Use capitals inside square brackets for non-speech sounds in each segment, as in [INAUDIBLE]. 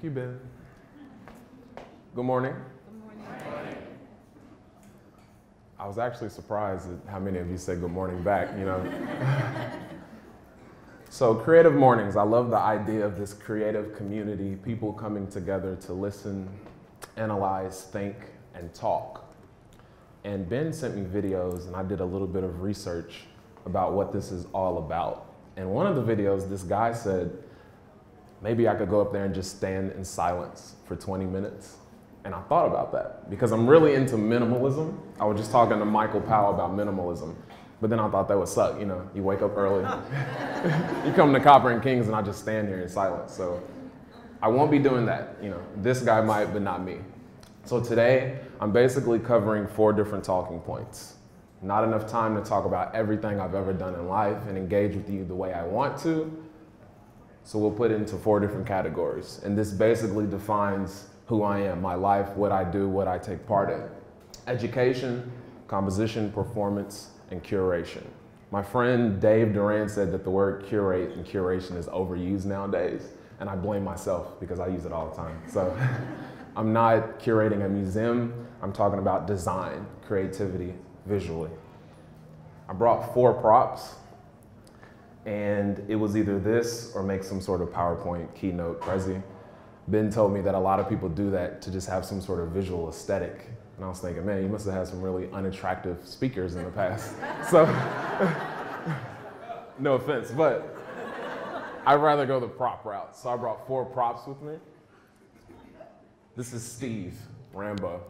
Thank you, Ben. Good morning. I was actually surprised at how many of you said good morning back, you know. [LAUGHS] so, creative mornings, I love the idea of this creative community, people coming together to listen, analyze, think, and talk. And Ben sent me videos, and I did a little bit of research about what this is all about. And one of the videos, this guy said, maybe I could go up there and just stand in silence for 20 minutes. And I thought about that because I'm really into minimalism. I was just talking to Michael Powell about minimalism, but then I thought that would suck. You know, you wake up early, [LAUGHS] you come to Copper and Kings, and I just stand here in silence. So I won't be doing that. You know, this guy might, but not me. So today, I'm basically covering four different talking points. Not enough time to talk about everything I've ever done in life and engage with you the way I want to. So we'll put it into four different categories. And this basically defines who I am, my life, what I do, what I take part in. Education, composition, performance, and curation. My friend Dave Duran said that the word curate and curation is overused nowadays, and I blame myself because I use it all the time. So [LAUGHS] I'm not curating a museum, I'm talking about design, creativity, visually. I brought four props, and it was either this or make some sort of PowerPoint keynote prezi. Ben told me that a lot of people do that to just have some sort of visual aesthetic. And I was thinking, man, you must have had some really unattractive speakers in the past. [LAUGHS] so, [LAUGHS] no offense, but I'd rather go the prop route. So I brought four props with me. This is Steve Rambo.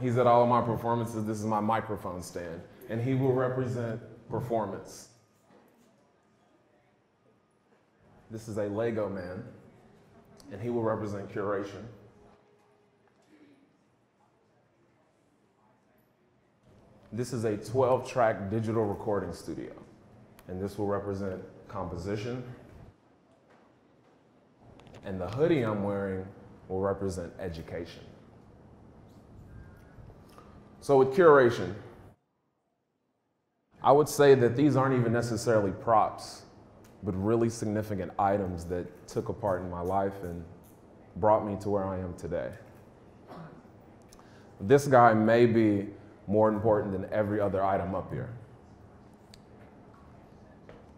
He's at all of my performances. This is my microphone stand. And he will represent performance. This is a Lego man and he will represent curation. This is a 12 track digital recording studio, and this will represent composition. And the hoodie I'm wearing will represent education. So, with curation, I would say that these aren't even necessarily props but really significant items that took a part in my life and brought me to where I am today. This guy may be more important than every other item up here.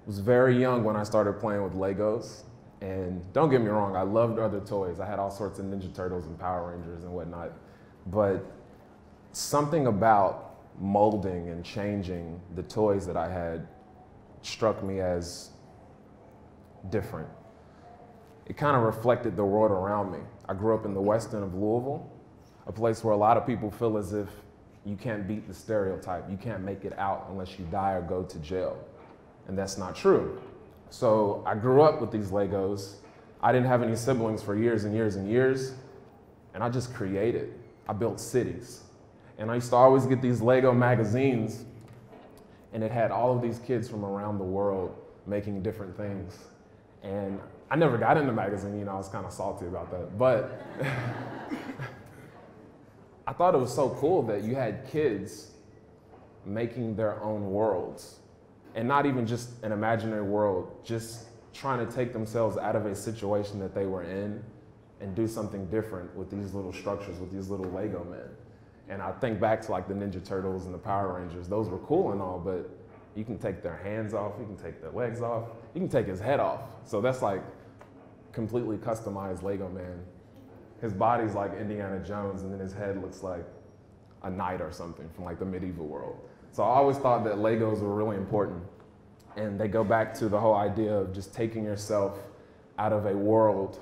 I was very young when I started playing with Legos. And don't get me wrong, I loved other toys. I had all sorts of Ninja Turtles and Power Rangers and whatnot. But something about molding and changing the toys that I had struck me as different. It kind of reflected the world around me. I grew up in the west end of Louisville, a place where a lot of people feel as if you can't beat the stereotype. You can't make it out unless you die or go to jail. And that's not true. So I grew up with these Legos. I didn't have any siblings for years and years and years. And I just created. I built cities. And I used to always get these Lego magazines, and it had all of these kids from around the world making different things. And I never got in the magazine, you know, I was kind of salty about that. But [LAUGHS] I thought it was so cool that you had kids making their own worlds and not even just an imaginary world, just trying to take themselves out of a situation that they were in and do something different with these little structures, with these little Lego men. And I think back to like the Ninja Turtles and the Power Rangers, those were cool and all, but you can take their hands off, you can take their legs off, you can take his head off. So that's like completely customized Lego man. His body's like Indiana Jones, and then his head looks like a knight or something from like the medieval world. So I always thought that Legos were really important. And they go back to the whole idea of just taking yourself out of a world.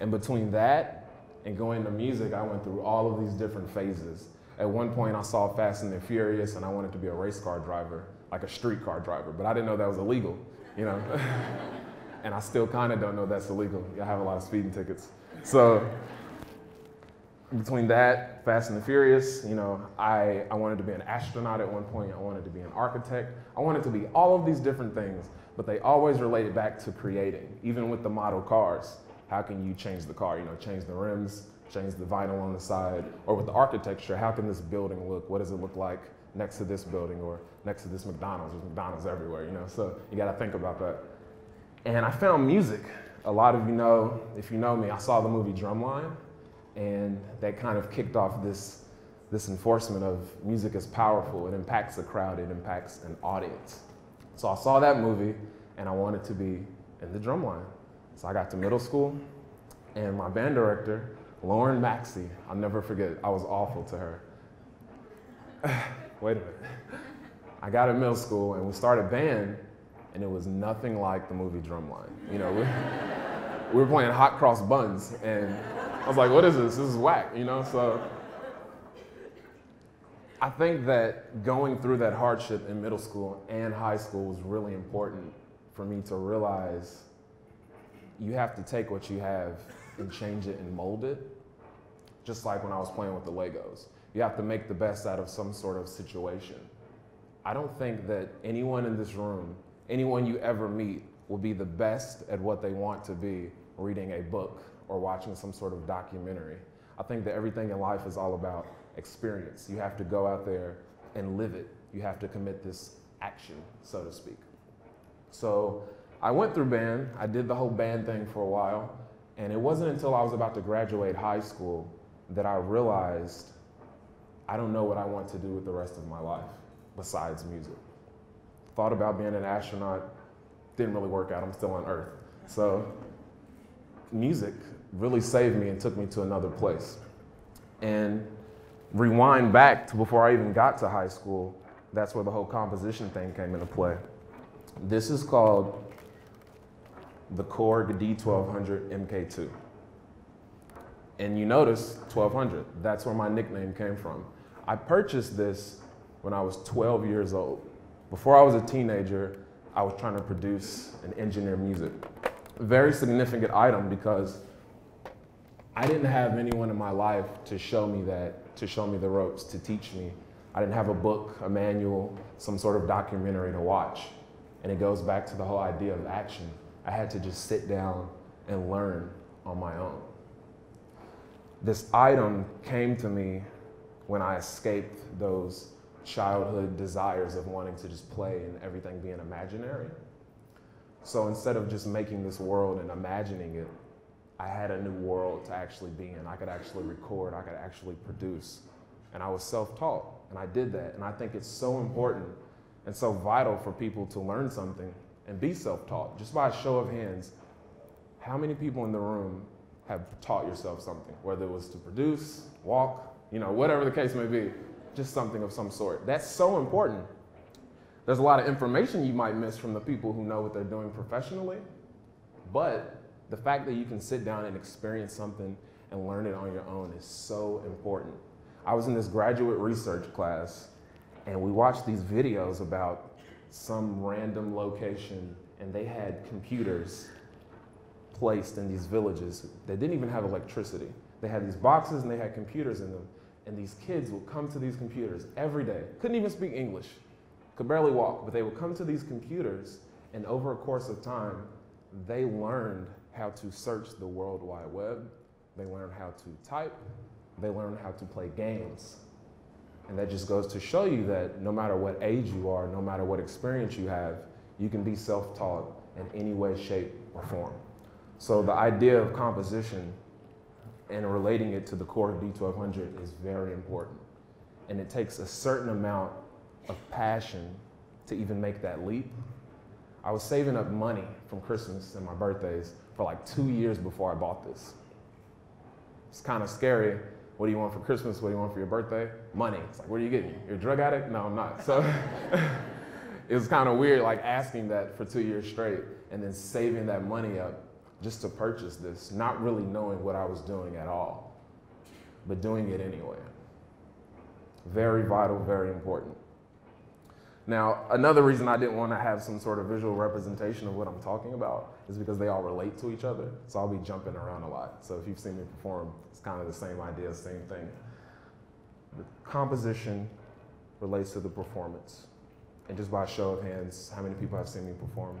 And between that and going to music, I went through all of these different phases. At one point, I saw Fast and the Furious, and I wanted to be a race car driver, like a streetcar driver, but I didn't know that was illegal you know. [LAUGHS] and I still kind of don't know that's illegal. I have a lot of speeding tickets. So between that, Fast and the Furious, you know, I, I wanted to be an astronaut at one point. I wanted to be an architect. I wanted to be all of these different things, but they always related back to creating. Even with the model cars, how can you change the car? You know, change the rims, change the vinyl on the side, or with the architecture, how can this building look? What does it look like next to this building or next to this McDonald's? There's McDonald's everywhere, you know, so you gotta think about that. And I found music. A lot of you know, if you know me, I saw the movie Drumline and that kind of kicked off this, this enforcement of music is powerful. It impacts a crowd, it impacts an audience. So I saw that movie and I wanted to be in the drumline. So I got to middle school and my band director, Lauren Maxey, I'll never forget, I was awful to her. [LAUGHS] Wait a minute. I got in middle school and we started band and it was nothing like the movie Drumline. You know, we, we were playing hot cross buns and I was like, what is this? This is whack, you know? So I think that going through that hardship in middle school and high school was really important for me to realize you have to take what you have and change it and mold it. Just like when I was playing with the Legos. You have to make the best out of some sort of situation. I don't think that anyone in this room, anyone you ever meet, will be the best at what they want to be reading a book or watching some sort of documentary. I think that everything in life is all about experience. You have to go out there and live it. You have to commit this action, so to speak. So I went through band. I did the whole band thing for a while. And it wasn't until I was about to graduate high school that I realized I don't know what I want to do with the rest of my life besides music. Thought about being an astronaut, didn't really work out. I'm still on Earth. So music really saved me and took me to another place. And rewind back to before I even got to high school, that's where the whole composition thing came into play. This is called the Korg D1200 MK2. And you notice 1200, that's where my nickname came from. I purchased this when I was 12 years old. Before I was a teenager, I was trying to produce and engineer music. Very significant item because I didn't have anyone in my life to show me that, to show me the ropes, to teach me. I didn't have a book, a manual, some sort of documentary to watch. And it goes back to the whole idea of action. I had to just sit down and learn on my own. This item came to me when I escaped those childhood desires of wanting to just play and everything being imaginary. So instead of just making this world and imagining it, I had a new world to actually be in. I could actually record, I could actually produce. And I was self taught, and I did that. And I think it's so important and so vital for people to learn something and be self taught. Just by a show of hands, how many people in the room have taught yourself something, whether it was to produce, walk, you know, whatever the case may be, just something of some sort? That's so important. There's a lot of information you might miss from the people who know what they're doing professionally, but the fact that you can sit down and experience something and learn it on your own is so important. I was in this graduate research class and we watched these videos about some random location and they had computers placed in these villages They didn't even have electricity. They had these boxes and they had computers in them. And these kids would come to these computers every day, couldn't even speak English, could barely walk, but they would come to these computers and over a course of time, they learned how to search the World Wide Web. They learned how to type. They learned how to play games. And that just goes to show you that no matter what age you are, no matter what experience you have, you can be self taught in any way, shape, or form. So the idea of composition and relating it to the Korg D1200 is very important. And it takes a certain amount of passion to even make that leap. I was saving up money from Christmas and my birthdays for like two years before I bought this. It's kind of scary. What do you want for Christmas? What do you want for your birthday? Money. It's like, what are you getting? You're a drug addict? No, I'm not. So [LAUGHS] it was kind of weird, like asking that for two years straight and then saving that money up just to purchase this, not really knowing what I was doing at all, but doing it anyway. Very vital, very important. Now, another reason I didn't want to have some sort of visual representation of what I'm talking about is because they all relate to each other. So I'll be jumping around a lot. So if you've seen me perform, it's kind of the same idea, same thing. The composition relates to the performance. And just by a show of hands, how many people have seen me perform?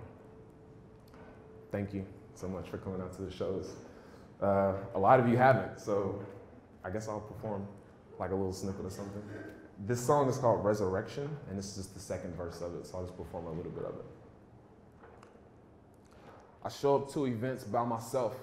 Thank you so much for coming out to the shows. Uh, a lot of you haven't, so I guess I'll perform like a little snippet or something. This song is called Resurrection, and this is just the second verse of it, so I'll just perform a little bit of it. I show up to events by myself.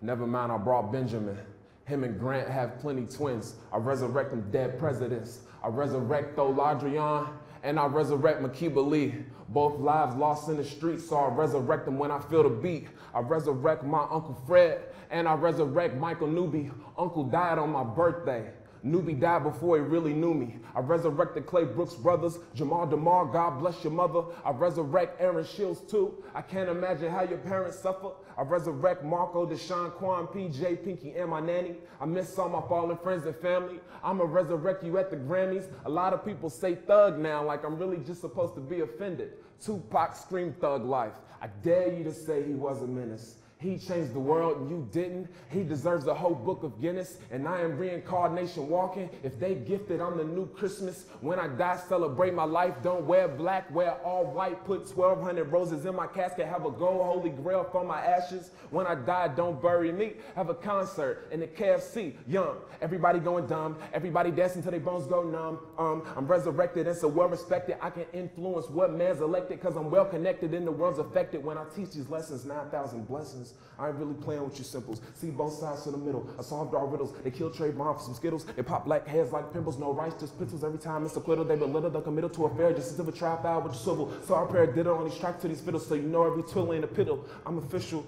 Never mind, I brought Benjamin. Him and Grant have plenty twins. I resurrect them dead presidents. I resurrect Oladrian and I resurrect Makiba Lee. Both lives lost in the streets, so I resurrect them when I feel the beat. I resurrect my Uncle Fred and I resurrect Michael Newby. Uncle died on my birthday. Newbie died before he really knew me. I resurrected Clay Brooks brothers, Jamal DeMar, God bless your mother. I resurrect Aaron Shields too. I can't imagine how your parents suffer. I resurrect Marco, Deshaun, Quan, PJ, Pinky, and my nanny. I miss all my fallen friends and family. I'ma resurrect you at the Grammys. A lot of people say thug now, like I'm really just supposed to be offended. Tupac screamed thug life. I dare you to say he was a menace. He changed the world and you didn't. He deserves a whole book of Guinness. And I am reincarnation walking. If they gifted, I'm the new Christmas. When I die, celebrate my life. Don't wear black, wear all white. Put 1,200 roses in my casket. Have a gold holy grail for my ashes. When I die, don't bury me. Have a concert in the KFC. Young. Everybody going dumb. Everybody dancing till their bones go numb. Um, I'm resurrected and so well respected. I can influence what man's elected because I'm well connected and the world's affected. When I teach these lessons, 9,000 blessings. I ain't really playing with you simples. See both sides to the middle. I solved all riddles. They kill Trayvon for some Skittles. They pop black heads like pimples. No rice, just pistols. Every time it's a they belittle the committal to a fair just if a trap out with a swivel. So our pair did it on these tracks to these fiddles. So you know every twiddle ain't a piddle. I'm official.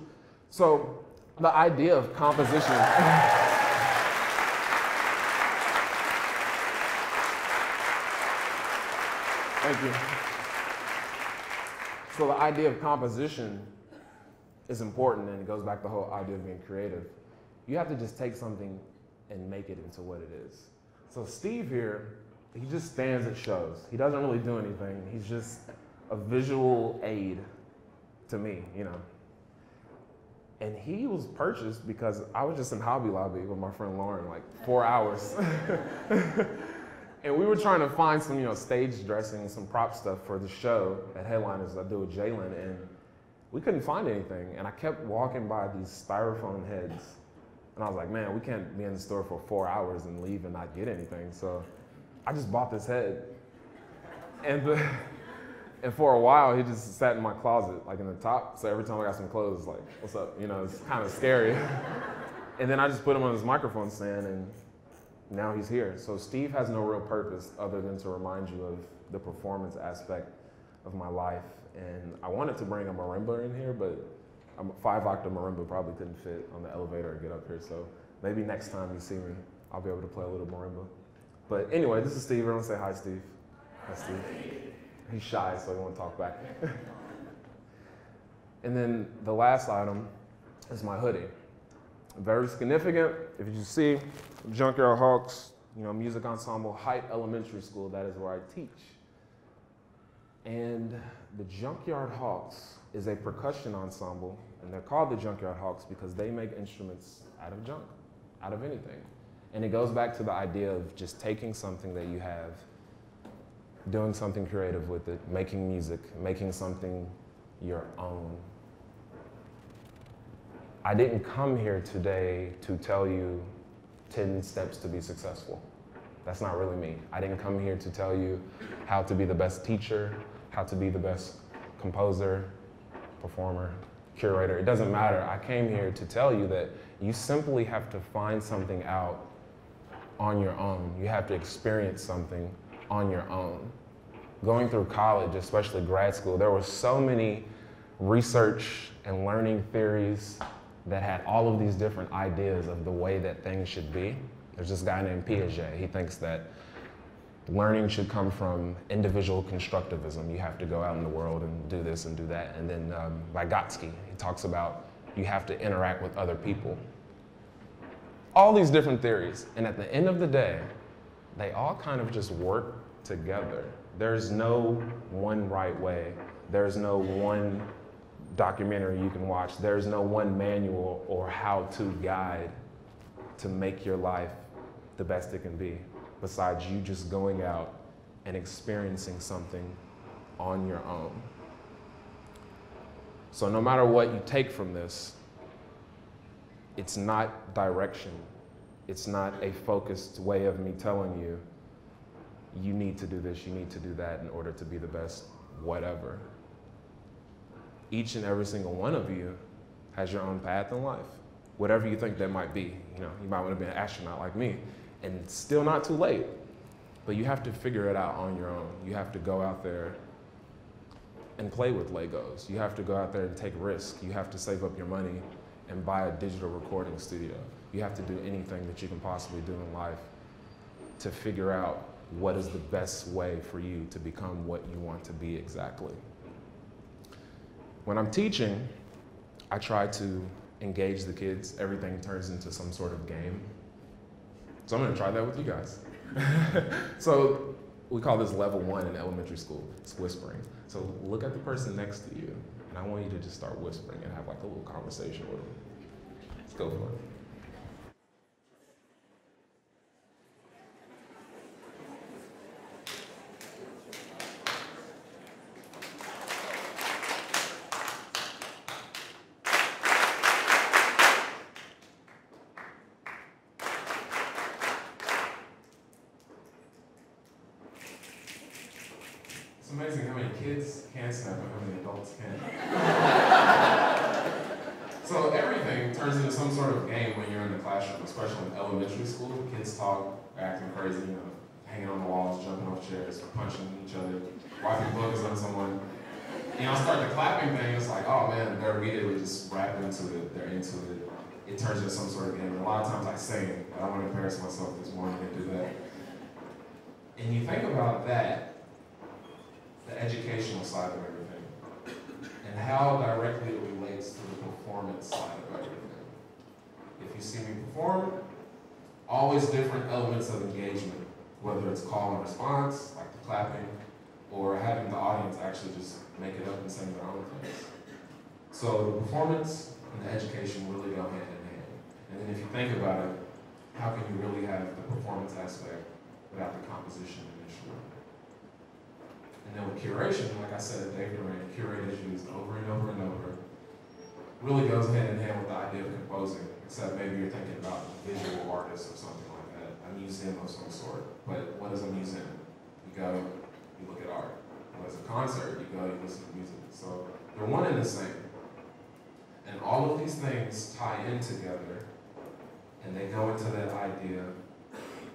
So the idea of composition. [LAUGHS] Thank you. So the idea of composition is important and it goes back to the whole idea of being creative. You have to just take something and make it into what it is. So Steve here, he just stands at shows. He doesn't really do anything. He's just a visual aid to me, you know. And he was purchased because I was just in Hobby Lobby with my friend Lauren, like four hours. [LAUGHS] and we were trying to find some, you know, stage dressing, some prop stuff for the show at Headliners I do with Jalen. And we couldn't find anything. And I kept walking by these styrofoam heads. And I was like, man, we can't be in the store for four hours and leave and not get anything. So I just bought this head. And, the, [LAUGHS] and for a while, he just sat in my closet, like in the top. So every time I got some clothes, like, what's up? You know, it's kind of scary. [LAUGHS] and then I just put him on this microphone stand, and now he's here. So Steve has no real purpose other than to remind you of the performance aspect of my life and I wanted to bring a marimba in here, but a five octave marimba probably couldn't fit on the elevator or get up here. So maybe next time you see me, I'll be able to play a little marimba. But anyway, this is Steve. Everyone say hi, Steve. Hi, Steve. He's shy, so he won't talk back. [LAUGHS] and then the last item is my hoodie. Very significant. If you see Junkyard Hawks, you know, music ensemble, Hite Elementary School, that is where I teach. And the Junkyard Hawks is a percussion ensemble, and they're called the Junkyard Hawks because they make instruments out of junk, out of anything. And it goes back to the idea of just taking something that you have, doing something creative with it, making music, making something your own. I didn't come here today to tell you 10 steps to be successful. That's not really me. I didn't come here to tell you how to be the best teacher, how to be the best composer, performer, curator. It doesn't matter. I came here to tell you that you simply have to find something out on your own. You have to experience something on your own. Going through college, especially grad school, there were so many research and learning theories that had all of these different ideas of the way that things should be. There's this guy named Piaget. He thinks that learning should come from individual constructivism. You have to go out in the world and do this and do that. And then um, Vygotsky, he talks about you have to interact with other people. All these different theories. And at the end of the day, they all kind of just work together. There's no one right way. There's no one documentary you can watch. There's no one manual or how to guide to make your life the best it can be, besides you just going out and experiencing something on your own. So, no matter what you take from this, it's not direction. It's not a focused way of me telling you, you need to do this, you need to do that in order to be the best, whatever. Each and every single one of you has your own path in life, whatever you think that might be. You know, you might want to be an astronaut like me, and it's still not too late, but you have to figure it out on your own. You have to go out there and play with Legos. You have to go out there and take risks. You have to save up your money and buy a digital recording studio. You have to do anything that you can possibly do in life to figure out what is the best way for you to become what you want to be exactly. When I'm teaching, I try to engage the kids. Everything turns into some sort of game. So I'm gonna try that with you guys. [LAUGHS] so we call this level one in elementary school. It's whispering. So look at the person next to you, and I want you to just start whispering and have like a little conversation with them. Let's go for it. It's amazing how many kids can't snap and how many adults can. [LAUGHS] so everything turns into some sort of game when you're in the classroom, especially in elementary school. Kids talk, acting crazy, you know, hanging on the walls, jumping off chairs, punching each other, wiping bugs on someone. You know, start the clapping thing, it's like, oh man, they're immediately just wrapped into it, they're into it. It turns into some sort of game. And a lot of times I sing, but I want to embarrass myself this morning and do that. And you think about that, educational side of everything, and how directly it relates to the performance side of everything. If you see me perform, always different elements of engagement, whether it's call and response, like the clapping, or having the audience actually just make it up and sing their own things. So the performance and the education really go hand in hand. And then if you think about it, how can you really have the performance aspect without the composition initially? And then with curation, like I said, Dave Duran, curate is used over and over and over. Really goes hand in hand with the idea of composing, except maybe you're thinking about visual artists or something like that, a museum of some sort. But what is a museum? You go, you look at art. What is a concert? You go, you listen to music. So they're one and the same. And all of these things tie in together, and they go into that idea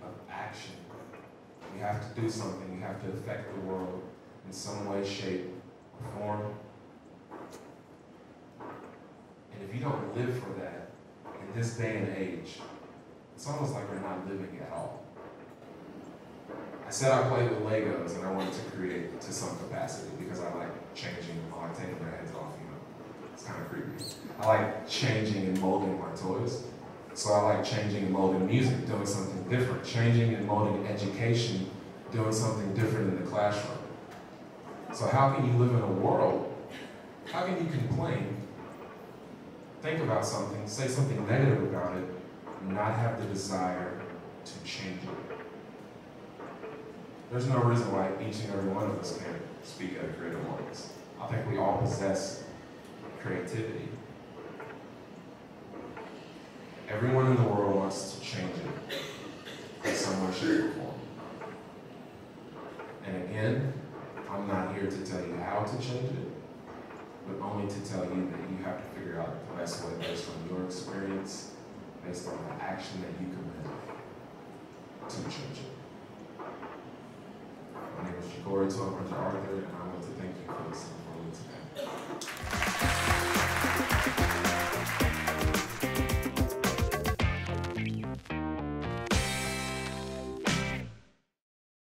of action. You have to do something, you have to affect the world in some way, shape, or form. And if you don't live for that, in this day and age, it's almost like you're not living at all. I said I played with Legos and I wanted to create to some capacity because I like changing, I like taking their heads off, you know. It's kind of creepy. I like changing and molding my toys. So I like changing and molding music, doing something different, changing and molding education, doing something different in the classroom. So how can you live in a world? How can you complain, think about something, say something negative about it, and not have the desire to change it? There's no reason why each and every one of us can't speak at a creative mornings. I think we all possess creativity. Everyone in the world wants to change it in some way, shape, or form. And again, I'm not here to how to change it, but only to tell you that you have to figure out the best way based on your experience, based on the action that you commit to change it. My name is Jecorey Arthur, and I want to thank you for listening for me today.